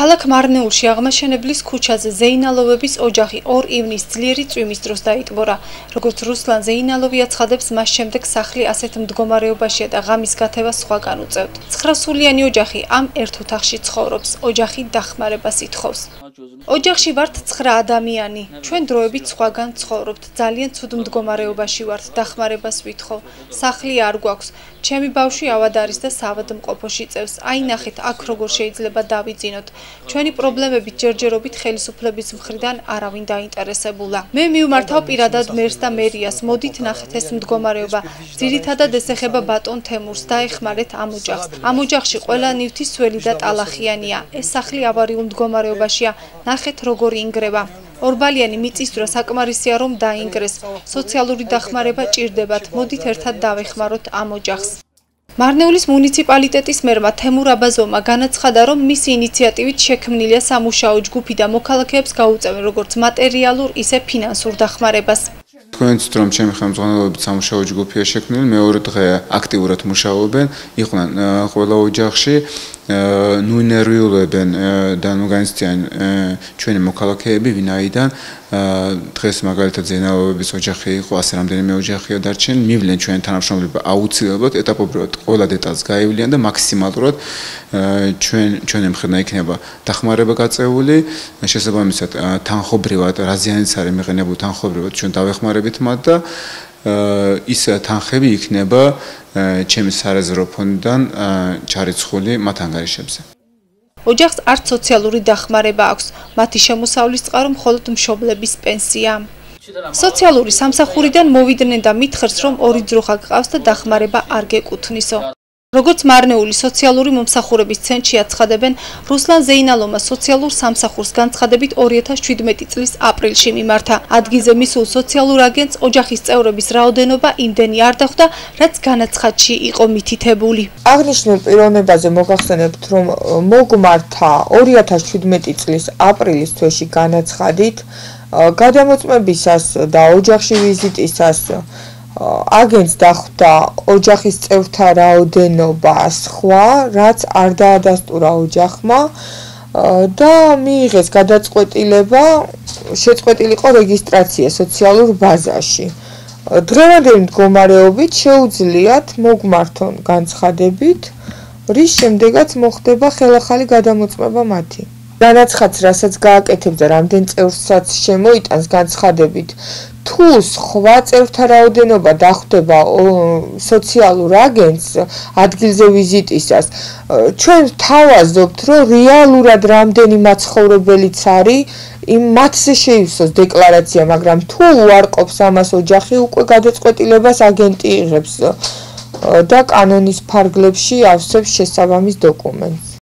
ქალაქ მარნეულში აღმაშენებლის ქუჩაზე ზეინალოვების ოჯახი 2 ივნის ძლიერი წვიმის დროს დაიტბორა. როგორც რუსლან ზეინალოვი აცხადებს, მას შემდეგ სახლი ასეთ მდგომარეობაშია და ღამის გათევა სხვაგან უწევთ. ცხრასულიანი ოჯახი ამ ერთ ოთახში ცხოვრობს. ოჯახი დახმარებას ითხოვს. ოჯახში ვართ 9 ადამიანი. ჩვენ დროებით სხვაგან ცხოვრობთ. ძალიან ცუდ მდგომარეობაში ვართ. დახმარებას ვითხოვ. სახლი არ გვაქვს. ჩემი ბავშვი ავად არის და საავადმყოფოში წევს. აი ნახეთ, აქ როგორ შეიძლება დავიძინოთ. ჩვენი პრობლემებით ჯერჯერობით ხელისუფლების მხრიდან არავინ დაინტერესებულა. მე მივმართავ პირადად მერს და მერიას. მოდით ნახეთ ეს მდგომარეობა. ძირითადად ეს ეხება ბატონ თემურს და ეხმარეთ ამ ოჯახს. ამ ოჯახში ყველა ნივთი სველი და ტალახიანია. ეს სახლი ავარიულ მდგომარეობაშია. ნახეთ როგორ ინგრება. ორბალიანი მიწის დრო საკმარისია რომ დაინგრეს. სოციალური დახმარება ჭირდებათ. მოდით ერთად დავეხმაროთ ამ ოჯახს. მარნეულის მუნიციპალიტეტის მერმა თემურ აბაზოვმა განაცხადა, რომ მისი ინიციატივით შექმნილია სამუშაო ჯგუფი და მოქალაქეებს გაუწევენ როგორც მატერიალურ, ისე ფინანსურ დახმარებას. თქვენც რომ ჩემი ხელმძღვანელობით სამუშაო ჯგუფია შექმნილი, მეორე დღე აქტიურად მუშაობენ, იყვნენ ყველა ოჯახში, ნუ ნერვიულებენ და ნუ განიცდიან ჩვენი მოქალაქეები, ვინაიდან დღეს მაგალითად ზენაობების ოჯახი იყო, ასე რამდენიმე ოჯახია დარჩენილი, მივლენ ჩვენ თანამშრომლობა აუცილებლად ეტაპობრივად ყველა დეტალს გაივლიან და მაქსიმალურად ჩვენ ჩვენი მხრიდან იქნება დახმარება გაწეული, შესაბამისად თანხობრივად რაზიანიც არის მიღენებული თანხობრივად ჩვენ დავეხმარებით მათ და ის თანხები იქნება ჩემი სარეზერვო ფონდიდან ჩარიცხული მათ ანგარიშებზე. ოჯახს არც სოციალური დახმარება აქვს, მათი შემოსავლის წყარო მხოლოდ მშობლების პენსია. სოციალური სამსახურიდან მოვიდნენ და მითხრს, რომ ორი ძროხა გყავს და დახმარება არ გეკუთვნისო. როგორც მარნეული სოციალური მომსახურების ცენტრში აცხადებენ, რუსლან ზეინალომა სოციალურ სამსახურს განცხადებით 2017 წლის აპრილში მიმართა. ადგილზე მისულ სოციალურ აგენტს ოჯახის წევრების რაოდენობა იმდენი არ დახვდა, რაც განაცხადში იყო მითითებული. აღნიშნულ პიროვნებაზე მოგახსენებთ, რომ მოგმართა 2017 წლის აპრილის თვეში განაცხადით გადამოწმებისას და ოჯახში ვიზიტისას აგენტს დახვდა ოჯახის წევრთა რაოდენობა სხვა, რაც არ დაადასტურა ოჯახმა და მიიღეს გადაწყვეტილება შეწყვეტილიყო რეგისტრაცია სოციალურ ბაზაში. დღევანდელი მდგომარეობით შეუძლიათ მოგმართონ განცხადებით, რის შემდეგაც მოხდება ხელახალი გადამოწმება მათი. განაცხადს, რასაც გააკეთებ და რამდენ წევრსაც შემოიტანს განცხადებით, თუ სხვა წევრთა რაოდენობა დახვდება სოციალურ აგენტს ადგილზე ვიზიტისას ჩვენ თავაზობთ რომ რეალურად რამდენი მაცხოვრებელიც არის იმ მათზე შეივსოს დეკლარაცია მაგრამ თუ უარყოფს ამას ოჯახი უკვე გადაწყვეტილებას აგენტი იღებს და კანონის ფარგლებში ავსებს შესაბამის დოკუმენტს